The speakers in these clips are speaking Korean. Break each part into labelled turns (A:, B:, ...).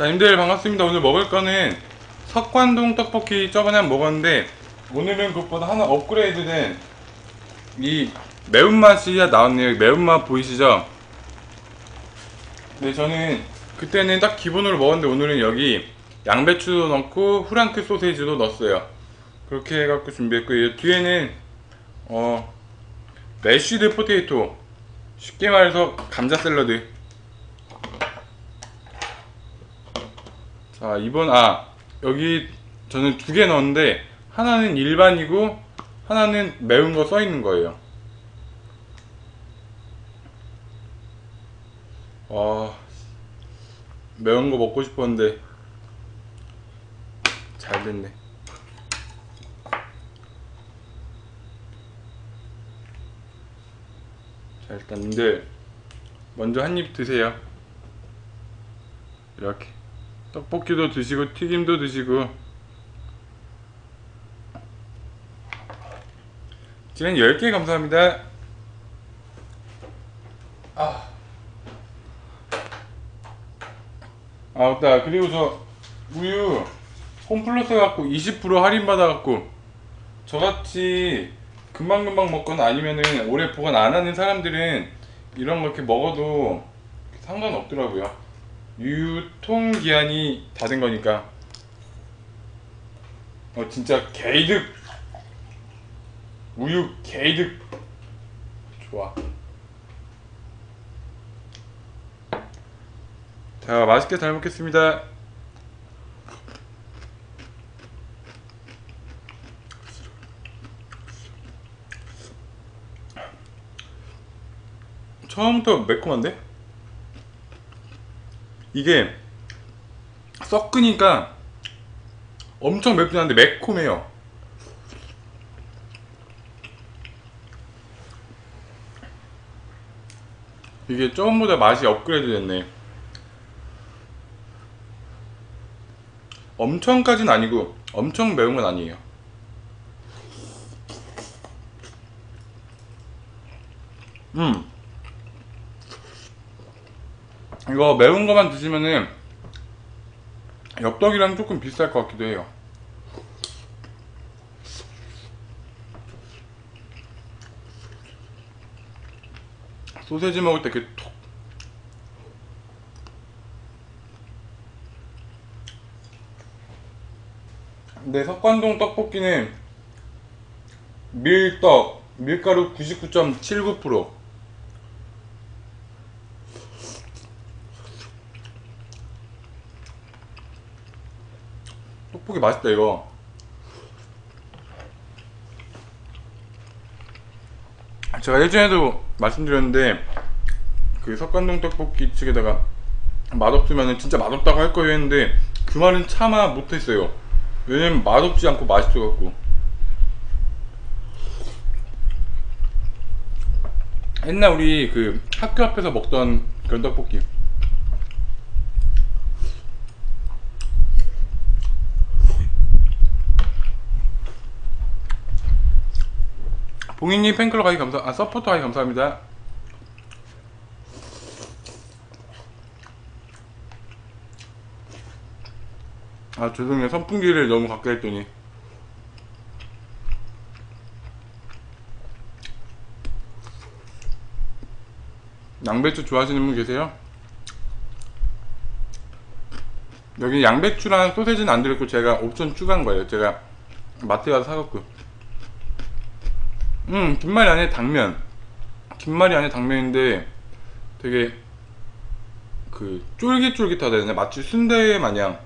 A: 자, 님들 반갑습니다. 오늘 먹을 거는 석관동 떡볶이 저번에 한번 먹었는데 오늘은 그것보다 하나 업그레이드 된 이 매운맛이 나왔네요. 매운맛 보이시죠? 네, 저는 그때는 딱 기본으로 먹었는데 오늘은 여기 양배추도 넣고 후랑크 소세지도 넣었어요. 그렇게 해갖고 준비했고 이 뒤에는 어 mashed potato 쉽게 말해서 감자 샐러드 자 이번 아 여기 저는 두 개 넣었는데 하나는 일반이고 하나는 매운 거 써 있는 거예요. 와 매운 거 먹고 싶었는데 잘 됐네. 자 일단 님들 먼저 한 입 드세요. 이렇게 떡볶이도 드시고 튀김도 드시고. 지난 10개 감사합니다. 아. 아 맞다. 그리고 저 우유 홈플러스 갖고 20% 할인 받아갖고 저같이 금방금방 먹거나 아니면은 오래 보관 안 하는 사람들은 이런 거 이렇게 먹어도 상관없더라고요 유통기한이 다 된 거니까. 어 진짜 개이득. 우유 개이득. 좋아. 자 맛있게 잘 먹겠습니다. 처음부터 매콤한데? 이게 섞으니까 엄청 맵긴 한데 매콤해요. 이게 조금보다 맛이 업그레이드 됐네. 엄청까진 아니고 엄청 매운 건 아니에요. 음 이거 매운 거만 드시면은 엽떡이랑 조금 비쌀 것 같기도 해요. 소세지 먹을 때 이렇게 톡. 근데 석관동 떡볶이는 밀떡 밀가루 99.79% 떡볶이 맛있다 이거. 제가 예전에도 말씀드렸는데 그 석관동 떡볶이 측에다가 맛없으면 진짜 맛없다고 할 거예요 했는데 그 말은 차마 못했어요. 왜냐면 맛없지 않고 맛있어갖고. 옛날 우리 그 학교 앞에서 먹던 그런 떡볶이 봉인님 팬클럽 가기 감사 아 서포터 가기 감사합니다. 아 죄송해요. 선풍기를 너무 가까이 했더니. 양배추 좋아하시는 분 계세요? 여기 양배추랑 소세지는 안 들었고 제가 옵션 추가한 거예요. 제가 마트에 가서 사갖고 음 김말이 안에 당면 김말이 안에 당면인데 되게 그 쫄깃쫄깃하다 해야 되나 마치 순대 마냥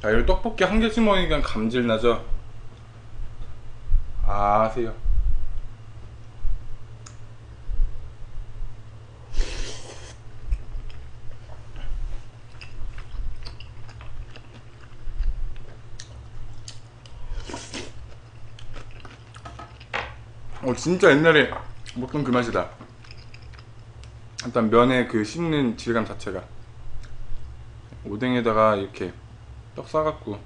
A: 자, 이 떡볶이 한 개씩 먹으니까 감질 나죠? 아세요. 어, 진짜 옛날에 먹던 그 맛이다. 일단 면의 그 씹는 질감 자체가. 오뎅에다가 이렇게 떡 싸갖고.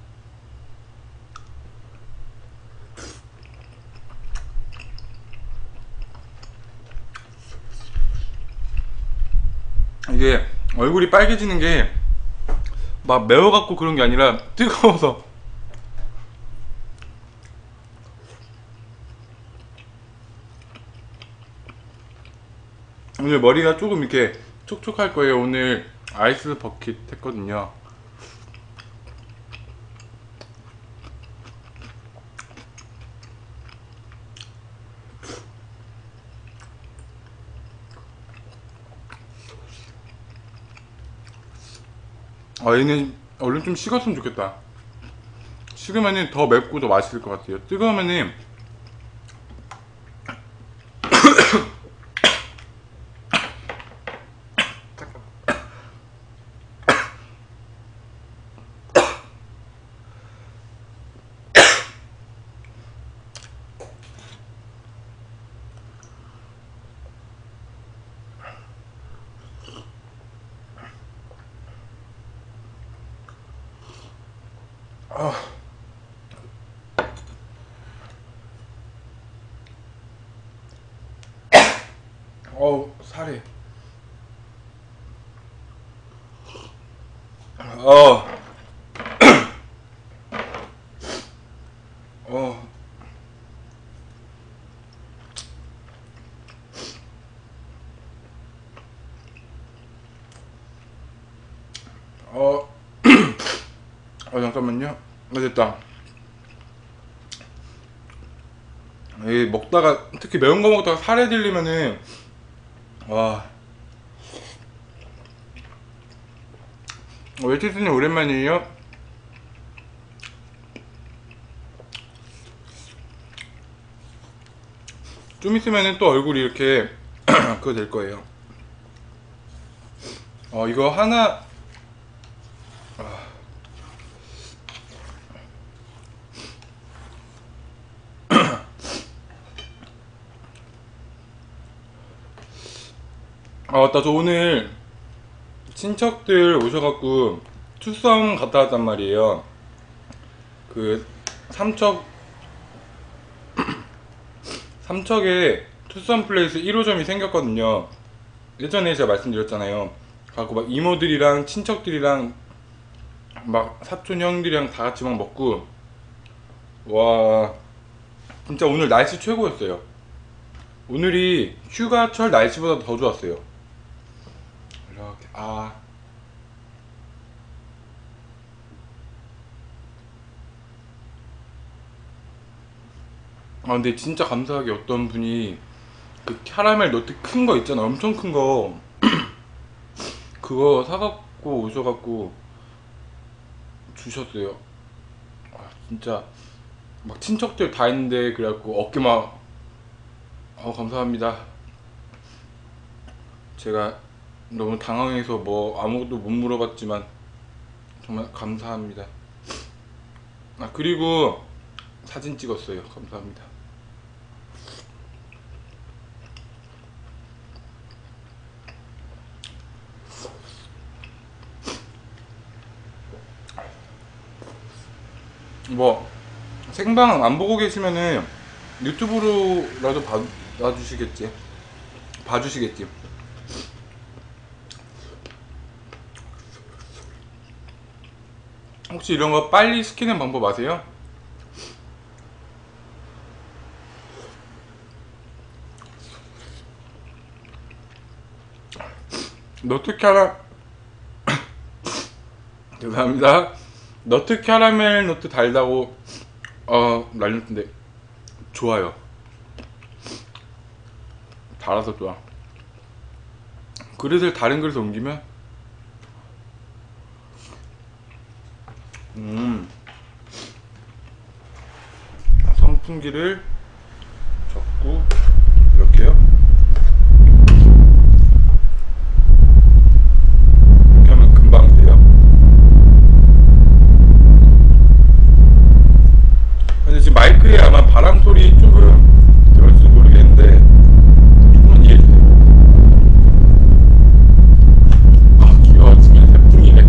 A: 이게 얼굴이 빨개지는 게 막 매워갖고 그런 게 아니라 뜨거워서 오늘 머리가 조금 이렇게 촉촉할 거예요. 오늘 아이스 버킷 했거든요. 아 얘는 얼른 좀 식었으면 좋겠다. 식으면은 더 맵고 더 맛있을 것 같아요. 뜨거우면은 어우 살이 어. 어. 어. 어 잠깐만요. 어 됐다. 이 먹다가 특히 매운 거 먹다가 살에 들리면은 와. 어, 웨티스님 오랜만이에요. 좀 있으면은 또 얼굴이 이렇게 그거 될 거예요. 어 이거 하나 아 맞다. 저 오늘 친척들 오셔갖고 투썸 갔다 왔단 말이에요. 그 삼척 삼척에 투썸 플레이스 1호점이 생겼거든요. 예전에 제가 말씀드렸잖아요. 가고 막 이모들이랑 친척들이랑 막 사촌 형들이랑 다 같이 막 먹고 와 진짜 오늘 날씨 최고였어요. 오늘이 휴가철 날씨보다 더 좋았어요 아 아, 근데 진짜 감사하게 어떤 분이 그 캐러멜 너트 큰 거 있잖아. 엄청 큰 거. 그거 사갖고 오셔갖고 주셨어요. 아, 진짜 막 친척들 다 있는데 그래갖고 어깨 막 어, 감사합니다. 제가 너무 당황해서 뭐 아무것도 못 물어봤지만 정말 감사합니다. 아 그리고 사진 찍었어요. 감사합니다. 뭐 생방 안 보고 계시면은 유튜브로라도 봐, 봐주시겠지. 봐주시겠지. 혹시 이런 거 빨리 시키는 방법 아세요? 너트 캐러 죄송합니다. 너트 캐러멜 너트 달다고 어 날렸는데 좋아요. 달아서 좋아. 그릇을 다른 그릇에 옮기면 음. 선풍기를 접고 이렇게요. 이렇게 하면 금방 돼요. 근데 지금 마이크에 아마 바람 소리 조금 들을지 모르겠는데 조금만 이해해주세요. 아 귀여워 지금 태풍이네.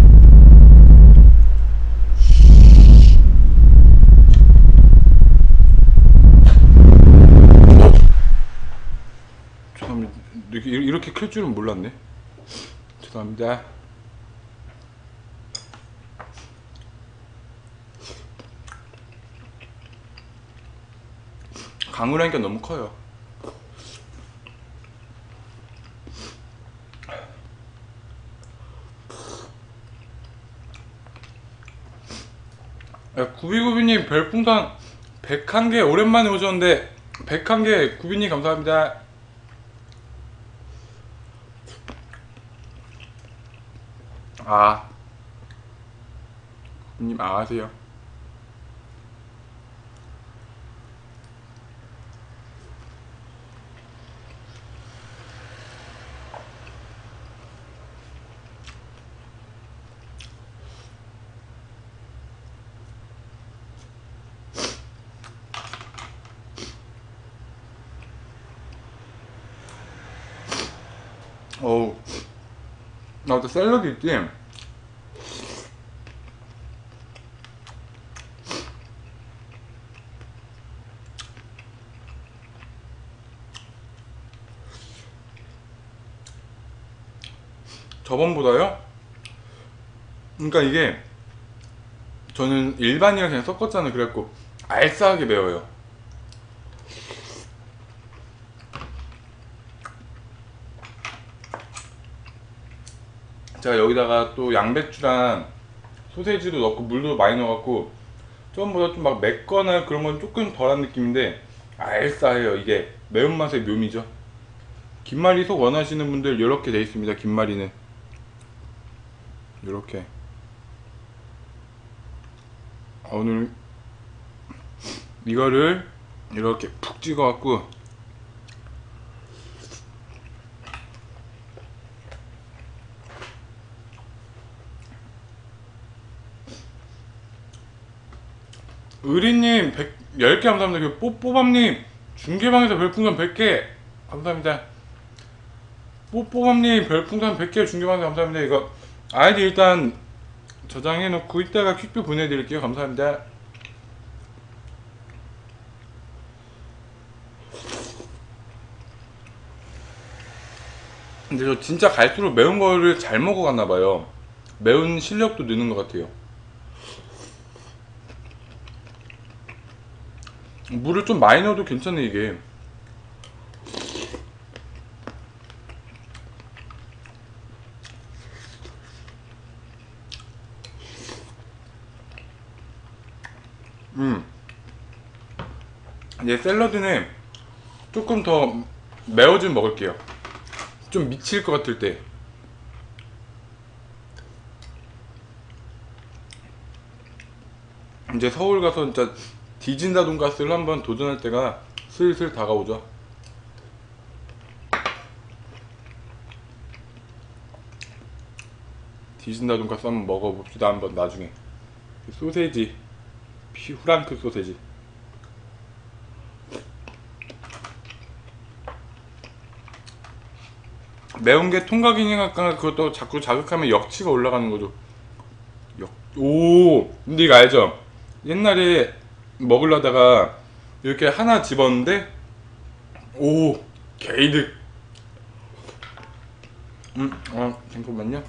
A: 죄송합니다. 강우라니까 너무 커요. 야, 구비구비님 별풍선 101개 오랜만에 오셨는데 101개 구비님 감사합니다. 아 구비님 아 하세요. 어우 나또 샐러드 있지? 저번보다요? 그러니까 이게 저는 일반이랑 그냥 섞었잖아요. 그래갖고 알싸하게 매워요. 제가 여기다가 또 양배추랑 소세지도 넣고 물도 많이 넣어갖고 처음보다 좀 막 맵거나 그런 건 조금 덜한 느낌인데 알싸해요. 이게 매운맛의 묘미죠. 김말이 속 원하시는 분들 이렇게 돼 있습니다. 김말이는 이렇게 오늘 이거를 이렇게 푹 찍어 갖고 의리님 100, 10개 감사합니다. 그 뽀뽀밤님 중계방에서 별풍선 100개 감사합니다. 뽀뽀밤님 별풍선 100개 중계방에서 감사합니다. 이거 아이디 일단 저장해 놓고 이따가 퀵뷰 보내드릴게요. 감사합니다. 근데 저 진짜 갈수록 매운 거를 잘 먹어갔나 봐요. 매운 실력도 느는 것 같아요. 물을 좀 많이 넣어도 괜찮네 이게 음 이제 샐러드는 조금 더 매워진 먹을게요 좀 미칠 것 같을 때 이제 서울 가서 진짜 디진다 돈가스를 한번 도전할 때가 슬슬 다가오죠. 디진다 돈가스 한번 먹어봅시다. 한번 나중에 소세지 피 후랑크 소세지. 매운 게 통각이니까 그것도 자꾸 자극하면 역치가 올라가는 거죠. 역, 오, 근데 이거 알죠? 옛날에 먹으려다가 이렇게 하나 집었는데 오! 게이득! 음어 잠깐만요.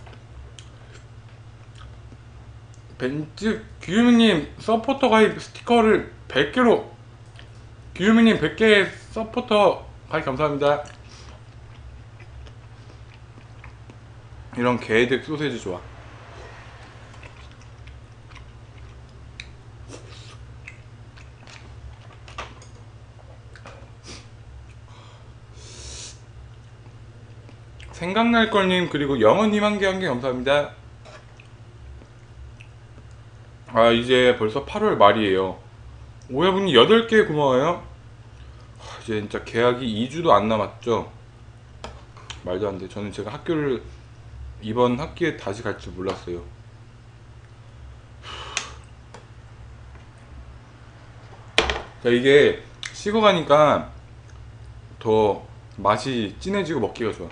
A: 벤츠 규유미님 서포터 가입 스티커를 100개로 규유미님 100개 서포터 가입 감사합니다 이런 게이득 소세지 좋아. 생각날걸님 그리고 영어님 한 개 한 개 감사합니다. 아 이제 벌써 8월 말이에요. 오해분이 8개 고마워요. 하, 이제 진짜 계약이 2주도 안 남았죠? 말도 안돼. 저는 제가 학교를 이번 학기에 다시 갈 줄 몰랐어요. 자 이게 식어가니까 더 맛이 진해지고 먹기가 좋아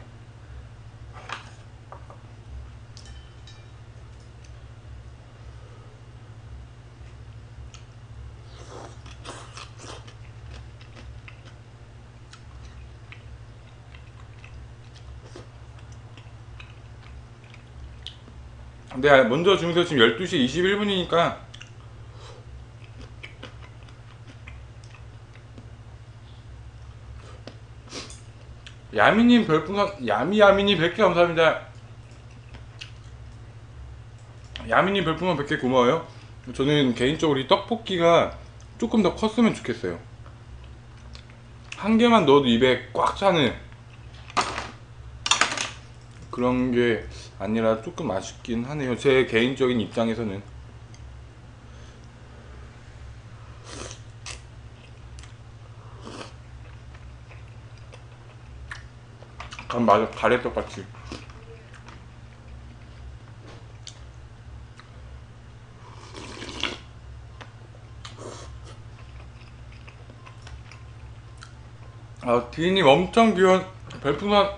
A: 네, 먼저 주무세요. 지금 12시 21분이니까. 야미님 별풍선, 야미야미님 100개 감사합니다. 야미님 별풍선 100개 고마워요. 저는 개인적으로 이 떡볶이가 조금 더 컸으면 좋겠어요. 한 개만 넣어도 입에 꽉 차는 그런 게 아니라 조금 아쉽긴 하네요. 제 개인적인 입장에서는. 간 맞아 가래떡 같이. 아, 디님 엄청 귀여운 별풍선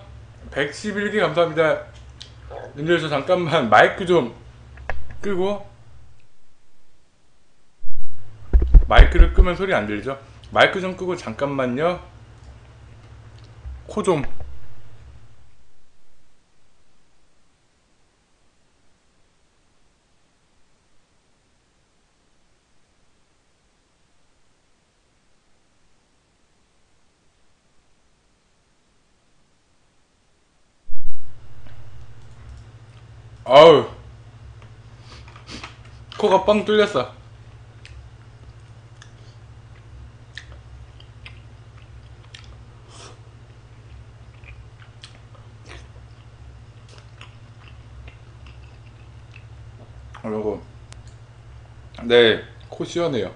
A: 111개 감사합니다. 근데 저 잠깐만 마이크 좀 끄고 마이크를 끄면 소리 안 들리죠? 마이크 좀 끄고 잠깐만요. 코 좀. 아우. 코가 뻥 뚫렸어. 그리고 네 코 시원해요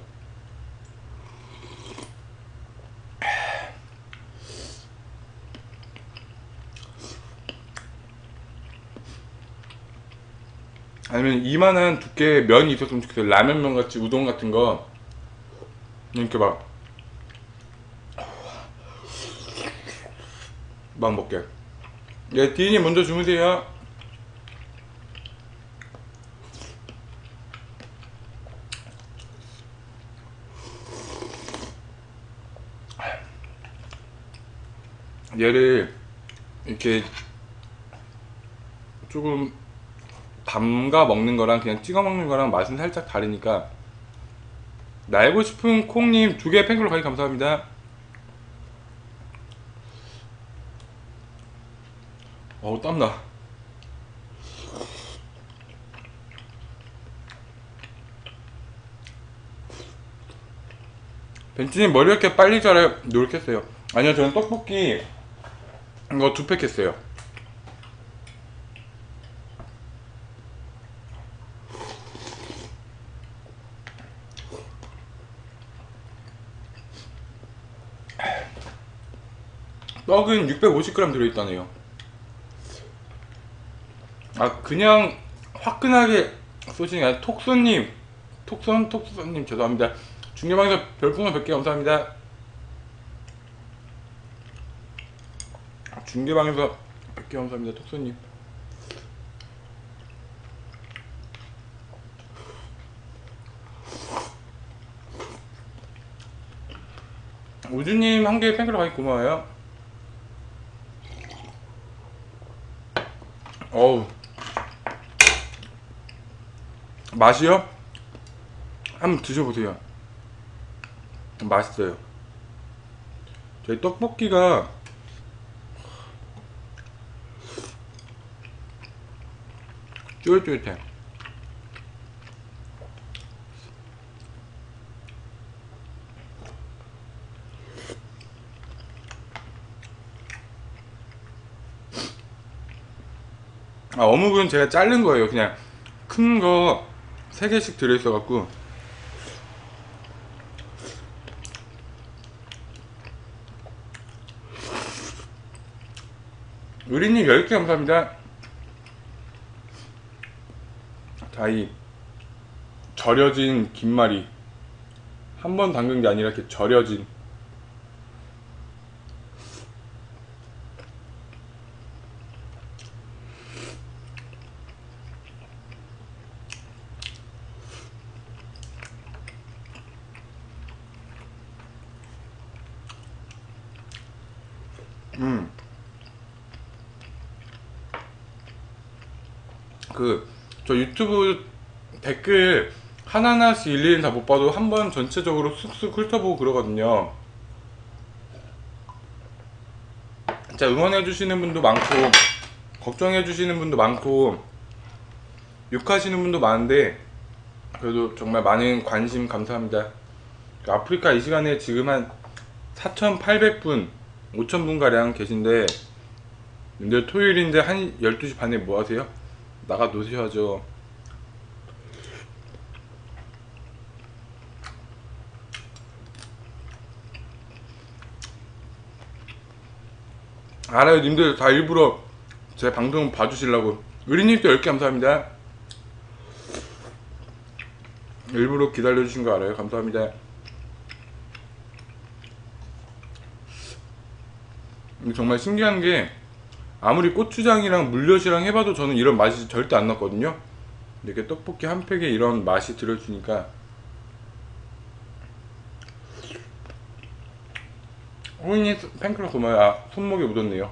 A: 아니면 이만한 두께의 면이 있었으면 좋겠어요. 라면면 같이 우동 같은 거 이렇게 막. 막 먹게. 예, 디인이 먼저 주무세요. 얘를 이렇게 조금 담가 먹는 거랑 그냥 찍어 먹는 거랑 맛은 살짝 다르니까 날고 싶은 콩님 두 개 팬클럽 가기 감사합니다. 어우 땀나. 벤츠님 머리 이렇게 빨리 자라요? 노력했어요. 아니요 저는 떡볶이 이거 두 팩 했어요. 떡은 650g 들어있다네요. 아 그냥 화끈하게 쏘시는 게 아니라 톡쏘님 톡쏘 톡쏘님 죄송합니다. 중계방에서 별풍선 100개 감사합니다. 중계방에서 100개 감사합니다. 톡쏘님. 우주님 한 개 팬클럽 가기 고마워요. 어우. 맛이요? 한번 드셔보세요. 맛있어요. 저희 떡볶이가 쫄쫄해 아 어묵은 제가 자른 거예요. 그냥 큰 거 3개씩 들어있어 갖고. 의리님 10개 감사합니다. 자이 절여진 김말이. 한 번 담근 게 아니라 이렇게 절여진 음. 그 저 유튜브 댓글 하나하나씩 일일이 다 못 봐도 한 번 전체적으로 쑥쑥 훑어보고 그러거든요. 진짜 응원해주시는 분도 많고, 걱정해주시는 분도 많고, 욕하시는 분도 많은데, 그래도 정말 많은 관심 감사합니다. 아프리카 이 시간에 지금 한 4,800분, 5,000분 가량 계신데, 근데 토요일인데 한 12시 반에 뭐 하세요? 나가 노셔야죠. 알아요, 님들 다 일부러 제 방송 봐주시려고. 의리님도 10개 감사합니다. 일부러 기다려주신 거 알아요. 감사합니다. 정말 신기한 게 아무리 고추장이랑 물엿이랑 해봐도 저는 이런 맛이 절대 안 났거든요. 이렇게 떡볶이 한 팩에 이런 맛이 들어주니까 호인이 팬클럽. 아, 손목에 묻었네요.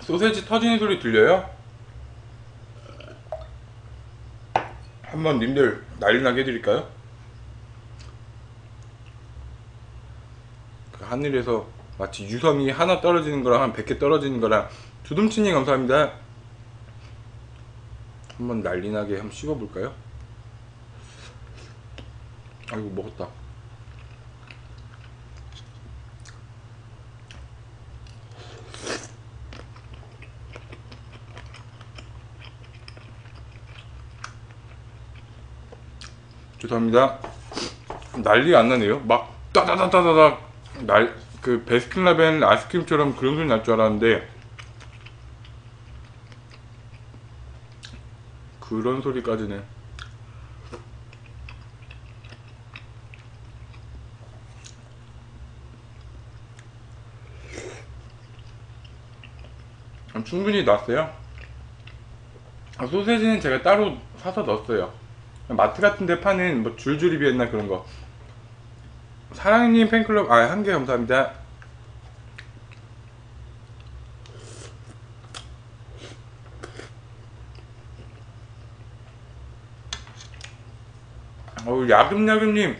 A: 소세지 터지는 소리 들려요? 한번 님들 난리 나게 해드릴까요? 그 하늘에서 마치 유성이 하나 떨어지는 거랑 한 100개 떨어지는 거랑 두둠치님 감사합니다. 한번 난리 나게 한번 씹어볼까요? 아이고 먹었다. 죄송합니다. 난리가 안 나네요. 막 따다다다다닥 날 그 베스킨라빈 아이스크림처럼 그런 소리 날 줄 알았는데 그런 소리까지는 충분히 났어요. 아, 소세지는 제가 따로 사서 넣었어요. 마트 같은 데 파는 뭐 줄줄이 비었나 그런 거. 사랑님 팬클럽 아 한 개 감사합니다. 어우 야금야금님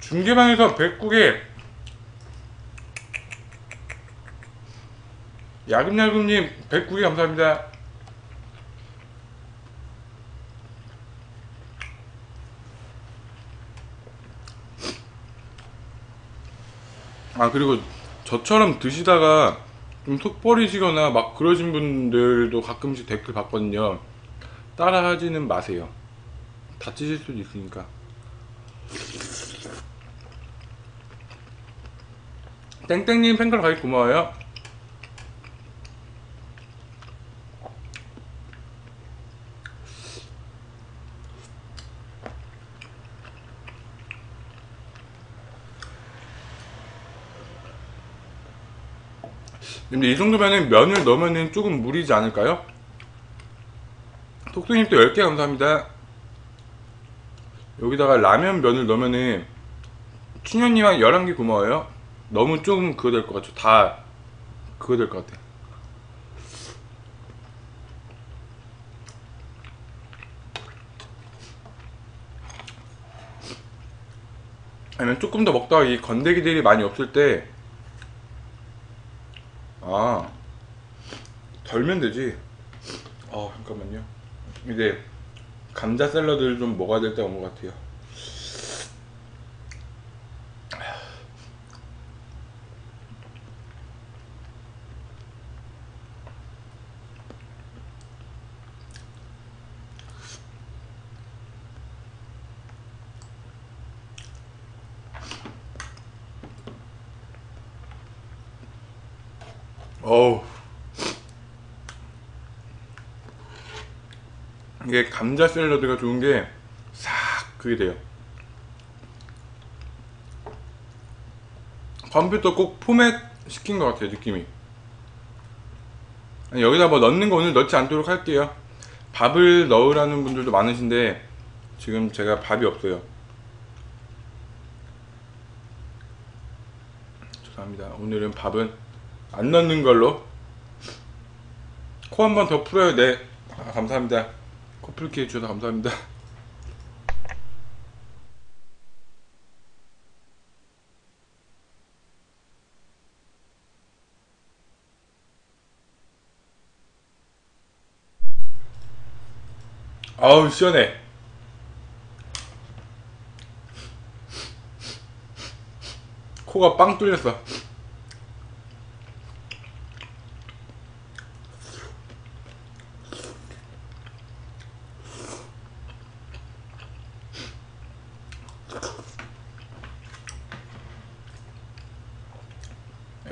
A: 중계방에서 백국에 야금야금님 백국에 감사합니다. 아 그리고 저처럼 드시다가 좀 속 버리시거나 막 그러신 분들도 가끔씩 댓글 봤거든요. 따라 하지는 마세요. 다치실 수도 있으니까. 땡땡님 팬클 가입 고마워요 근데 이 정도면은 면을 넣으면은 조금 무리지 않을까요? 톡톡님 또 10개 감사합니다. 여기다가 라면 면을 넣으면은 춘현님 한 11개 고마워요. 너무 조금 그거 될 것 같죠? 다 그거 될 것 같아. 아니면 조금 더 먹다가 이 건더기들이 많이 없을 때 아 덜면 되지. 아 잠깐만요. 이제 감자 샐러드를 좀 먹어야 될 때가 온것 같아요 어우 이게 감자 샐러드가 좋은 게 싹 그게 돼요 컴퓨터 꼭 포맷 시킨 것 같아요 느낌이 여기다 뭐 넣는 거 오늘 넣지 않도록 할게요 밥을 넣으라는 분들도 많으신데 지금 제가 밥이 없어요. 죄송합니다. 오늘은 밥은 안 넣는 걸로. 코 한 번 더 풀어요. 네. 아, 감사합니다. 코 풀게 해주셔서 감사합니다. 아우 시원해. 코가 빵 뚫렸어.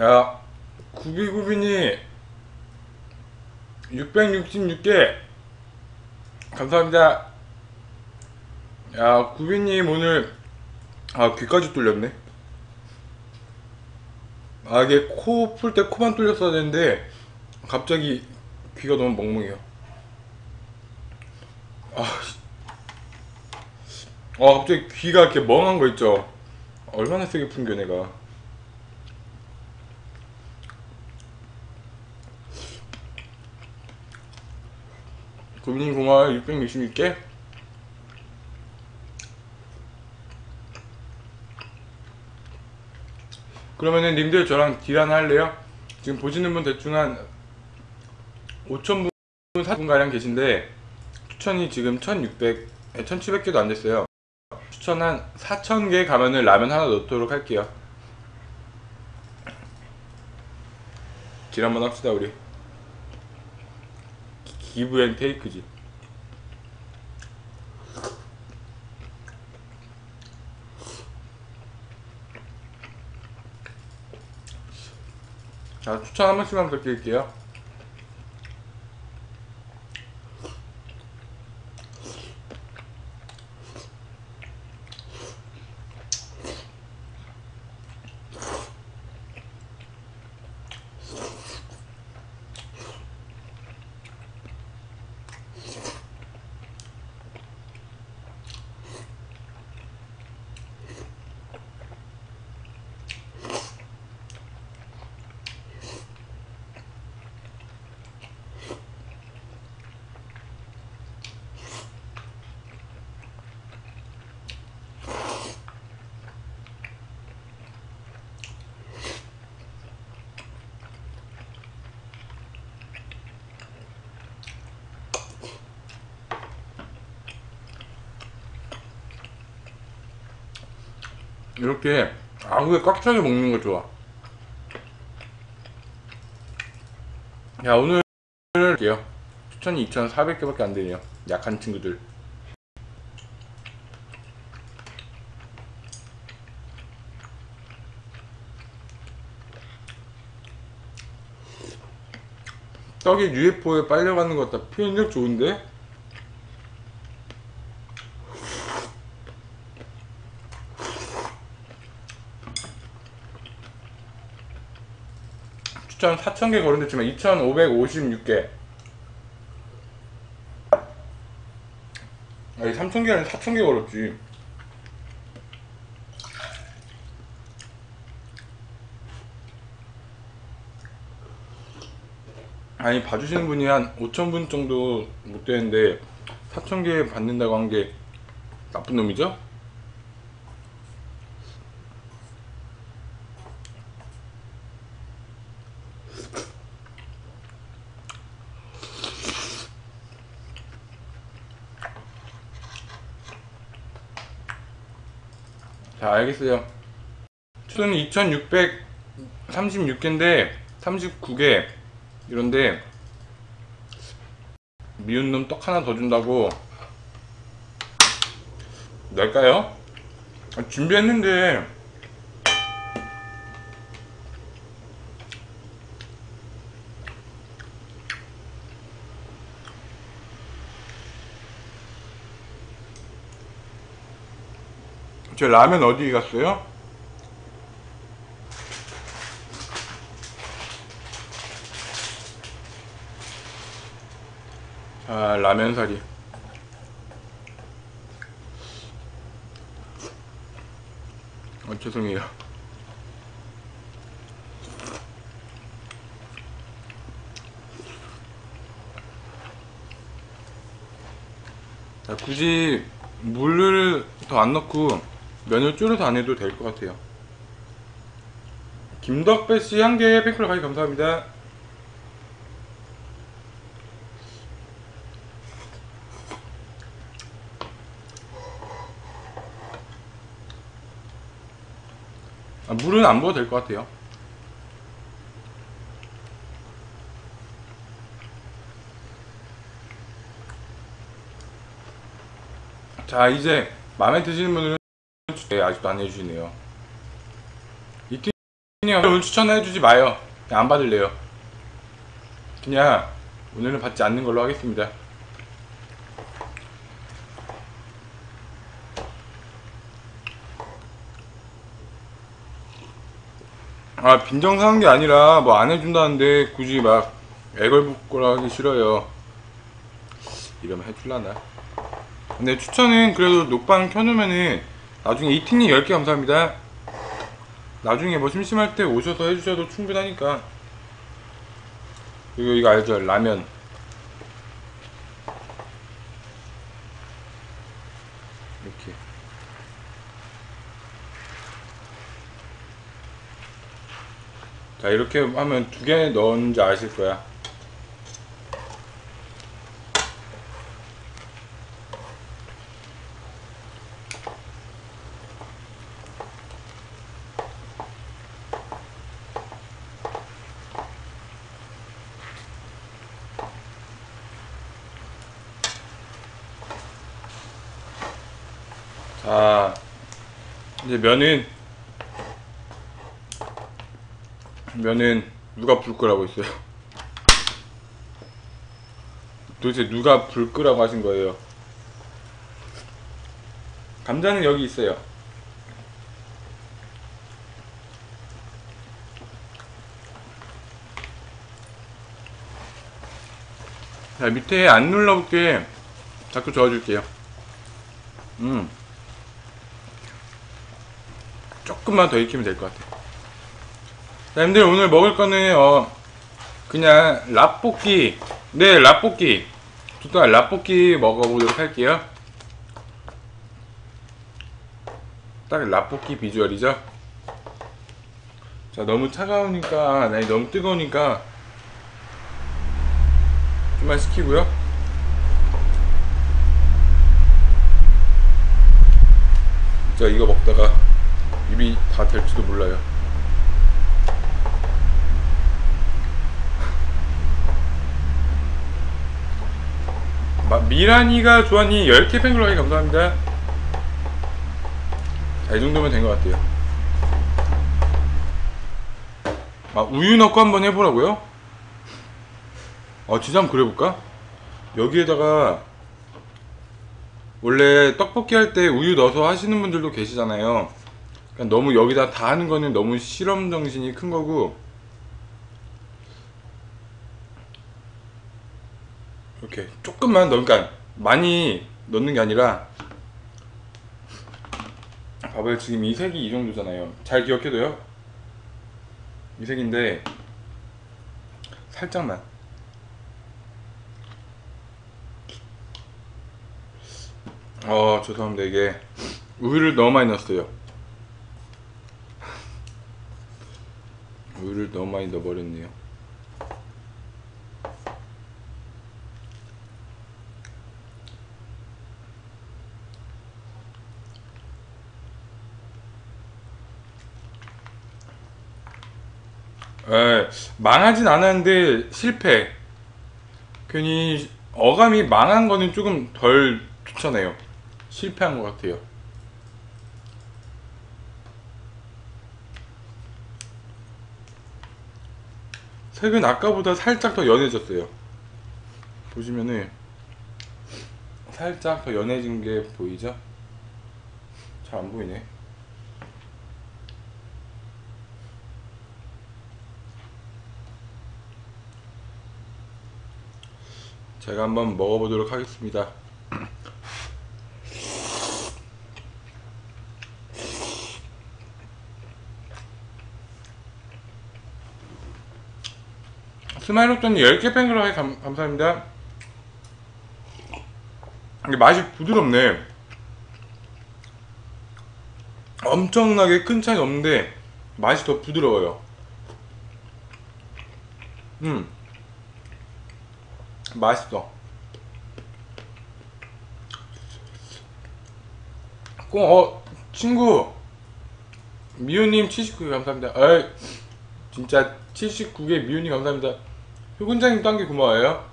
A: 야, 구비구비니 666개 감사합니다. 야, 구비님 오늘 아 귀까지 뚫렸네. 아 이게 코 풀 때 코만 뚫렸어야 되는데 갑자기 귀가 너무 멍멍해요. 아, 씨. 아 갑자기 귀가 이렇게 멍한 거 있죠. 얼마나 세게 푼겨 내가. 구비님 고마워요 666개. 그러면은 님들 저랑 딜 하나 할래요? 지금 보시는 분 대충 한 5,000분, 4분 가량 계신데 추천이 지금 1,600, 1,700개도 안 됐어요. 추천 한 4,000개 가면은 라면 하나 넣도록 할게요. deal 한번 합시다 우리. give and take지. 자, 추천 한 번씩만 부탁드릴게요. 이렇게 아구에 꽉 차게 먹는 거 좋아. 야 오늘 할게요. 추천이 2,400개밖에 안 되네요. 약한 친구들. 떡이 UFO에 빨려가는 것 같다. 표현력 좋은데? 추천 4,000개 걸어냈지만 2,556개. 아니 3,000개 아니라 4,000개 걸었지. 아니 봐주시는 분이 한 5,000분 정도 못 되는데 4,000개 받는다고 한 게 나쁜 놈이죠? 알겠어요 수는 2636개인데 39개 이런데 미운 놈 떡 하나 더 준다고 낼까요? 아, 준비했는데 제 라면 어디 갔어요? 아 라면 사리 어, 죄송해요 아, 굳이 물을 더 안 넣고 면을 줄여서 안 해도 될 것 같아요. 김덕배 씨 한개 팬클럽 가기 감사합니다. 아, 물은 안 부어도 될 것 같아요. 자, 이제 마음에 드시는 분들은 네, 아직도 안 해주시네요. 이티님 오늘 추천해주지 마요. 그냥 안 받을래요. 그냥 오늘은 받지 않는 걸로 하겠습니다. 아 빈정상한 게 아니라 뭐 안 해준다는데 굳이 막 애걸복걸 하기 싫어요. 이러면 해줄라나? 근데 추천은 그래도 녹방 켜놓으면은 나중에 이팅님 10개 감사합니다. 나중에 뭐 심심할 때 오셔서 해주셔도 충분하니까. 그리고 이거 알죠? 라면. 이렇게. 자, 이렇게 하면 두 개 넣었는지 아실 거야. 자, 이제 면은 면은 누가 불 끄라고 했어요? 도대체 누가 불 끄라고 하신 거예요? 감자는 여기 있어요. 자, 밑에 안 눌러볼게 자꾸 저어줄게요. 음. 조금만 더 익히면 될 것 같아요. 자, 님들 오늘 먹을 거는 어 그냥 라볶이, 네 라볶이, 두까 라볶이 먹어보도록 할게요. 딱 라볶이 비주얼이죠. 자 너무 차가우니까, 아니 너무 뜨거우니까 좀만 식히고요. 자 이거 먹다가 입이 다 될지도 몰라요. 마- 미란이가 좋아하니 10개 팬클럽이 감사합니다. 자, 이 정도면 된 것 같아요. 아, 우유 넣고 한번 해보라고요? 어, 진짜 한번 그려볼까? 여기에다가 원래 떡볶이 할 때 우유 넣어서 하시는 분들도 계시잖아요. 그러니까 너무 여기다 다 하는 거는 너무 실험 정신이 큰 거고. 이렇게 조금만 넣으니까 그러니까 많이 넣는 게 아니라 봐봐요. 지금 이 색이 이 정도잖아요. 잘 기억해둬요. 이 색인데 살짝만. 어 죄송합니다. 이게 우유를 너무 많이 넣었어요 우유를 너무 많이 넣어버렸네요 에, 망하진 않았는데 실패. 괜히 어감이 망한 거는 조금 덜 좋잖아요. 실패한 것 같아요. 색은 아까보다 살짝 더 연해졌어요. 보시면은 살짝 더 연해진 게 보이죠? 잘 안 보이네. 제가 한번 먹어보도록 하겠습니다. 스마일로또님 10개 팬클럽에 감, 감사합니다. 이게 맛이 부드럽네. 엄청나게 큰 차이 없는데 맛이 더 부드러워요. 음. 맛있어. 꼭, 어, 친구. 미우님 79개 감사합니다. 어이, 진짜 79개 미우님 감사합니다. 효군장님 딴 게 고마워요.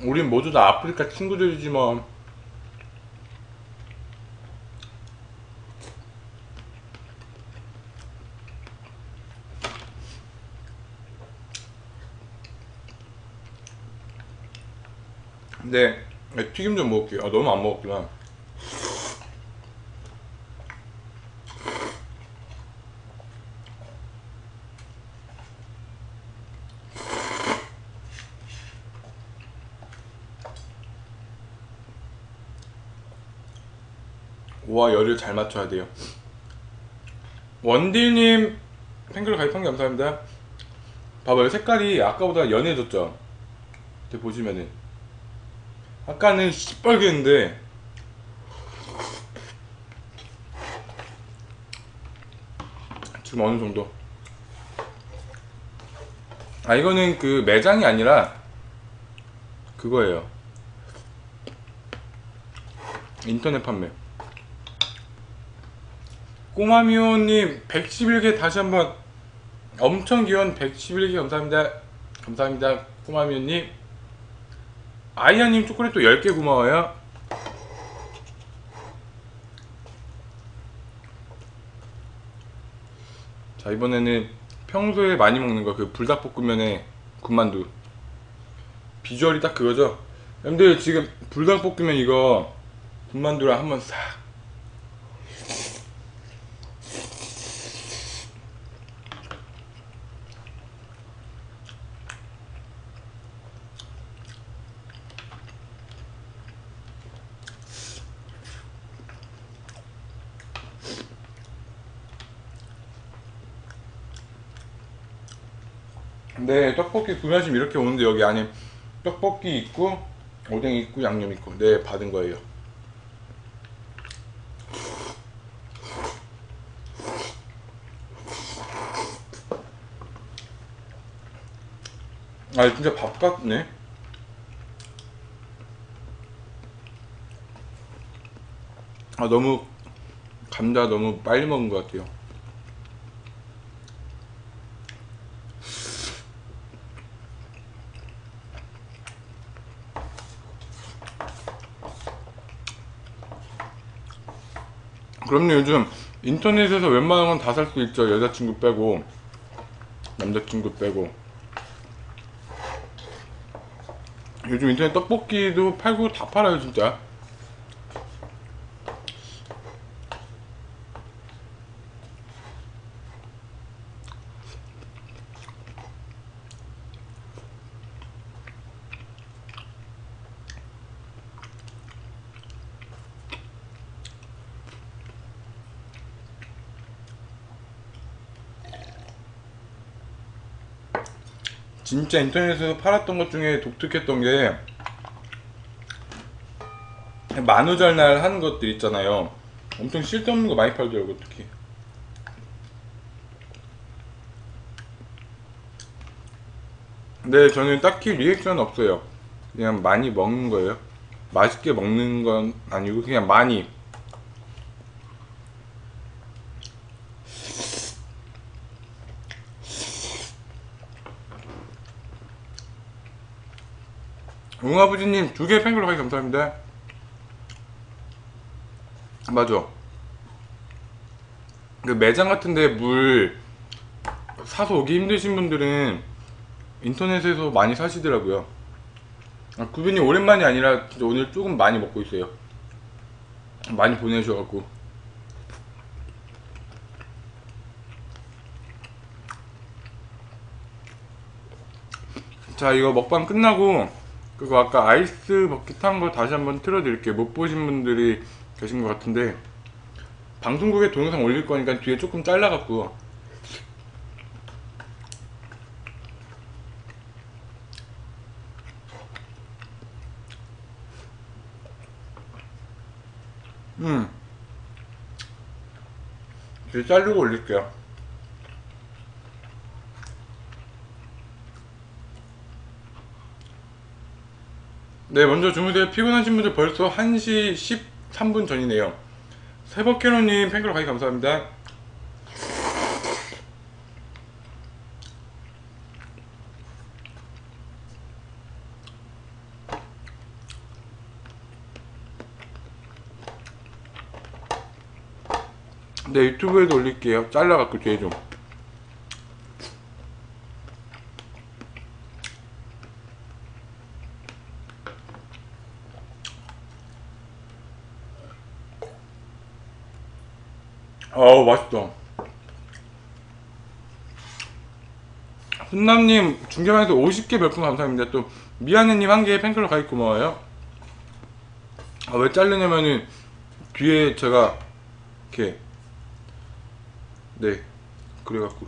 A: 우린 모두 다 아프리카 친구들이지 뭐. 네, 튀김 좀 먹을게요. 아, 너무 안 먹었구나. 와 열을 잘 맞춰야 돼요. 원딜님 팬클 가입한 게 감사합니다. 봐봐요 색깔이 아까보다 연해졌죠. 이렇게 보시면은 아까는 시뻘갰는데 지금 어느 정도? 아 이거는 그 매장이 아니라 그거예요. 인터넷 판매. 꼬마미호님 111개 다시 한번 엄청 귀여운 111개 감사합니다. 감사합니다. 꼬마미호님. 아이야님 초콜릿 또 10개 고마워요. 자 이번에는 평소에 많이 먹는 거 그 불닭볶음면에 군만두 비주얼이 딱 그거죠 여러분들 지금 불닭볶음면 이거 군만두랑 한번 싹 네, 떡볶이 구매하시면 이렇게 오는데 여기 안에 떡볶이 있고 오뎅 있고 양념 있고 네 받은 거예요. 아 진짜 밥 같네. 아 너무 감자 너무 빨리 먹은 것 같아요. 그럼요 요즘 인터넷에서 웬만한 건 다 살 수 있죠. 여자친구 빼고 남자친구 빼고. 요즘 인터넷 떡볶이도 팔고 다 팔아요 진짜 진짜 인터넷에서 팔았던 것 중에 독특했던 게 만우절 날 하는 것들 있잖아요. 엄청 쓸데없는 거 많이 팔더라고요 특히. 네 저는 딱히 리액션 없어요. 그냥 많이 먹는 거예요. 맛있게 먹는 건 아니고 그냥 많이 웅아버지님 두 개 팬클럽 하기 감사합니다. 맞아. 그 매장 같은데 물 사서 오기 힘드신 분들은 인터넷에서 많이 사시더라고요. 아, 구빈이 오랜만이 아니라 진짜 오늘 조금 많이 먹고 있어요. 많이 보내주셔갖고. 자, 이거 먹방 끝나고 그리고 아까 아이스 버킷 한 거 다시 한번 틀어드릴게요. 못 보신 분들이 계신 것 같은데 방송국에 동영상 올릴 거니까 뒤에 조금 잘라갖고. 음. 뒤에 자르고 올릴게요 네 먼저 주무세요 피곤하신 분들 벌써 1시 13분 전이네요. 세버캐로님 팬클럽 가기 감사합니다. 네 유튜브에도 올릴게요. 잘라갖고 뒤에 좀 어우 맛있다. 훈남님 중계방에서 50개 별풍 감사합니다. 또 미안해님 한 개에 팬클럽 가입 고마워요. 아, 왜 자르냐면은 뒤에 제가 이렇게 네 그래갖고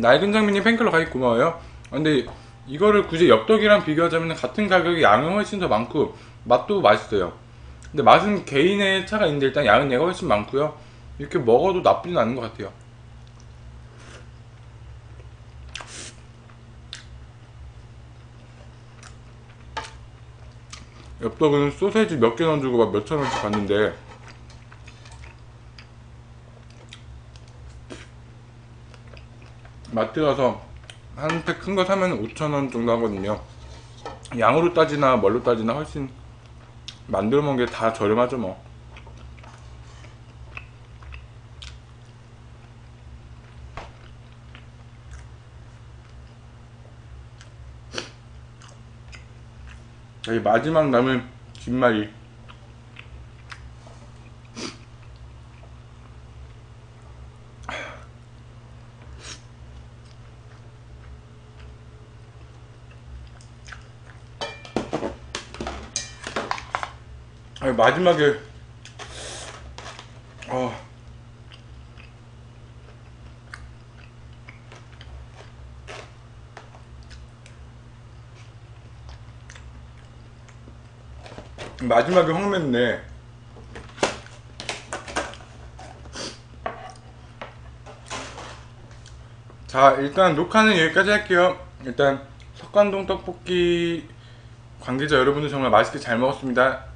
A: 낡은 장민님 팬클럽 가입 고마워요. 아, 근데 이거를 굳이 엽떡이랑 비교하자면 같은 가격에 양은 훨씬 더 많고 맛도 맛있어요. 근데 맛은 개인의 차가 있는데 일단 양은 얘가 훨씬 많고요. 이렇게 먹어도 나쁘진 않은 것 같아요. 엽떡은 소세지 몇 개 넣어주고 막 몇천 원씩 받는데 마트 가서 한 팩 큰 거 사면 5천 원 정도 하거든요. 양으로 따지나 뭘로 따지나 훨씬 만들어 먹은 게 다 저렴하죠 뭐. 마지막 남은 김말이 마지막에 어 마지막에 확 맵네. 자 일단 녹화는 여기까지 할게요. 일단 석관동 떡볶이 관계자 여러분들 정말 맛있게 잘 먹었습니다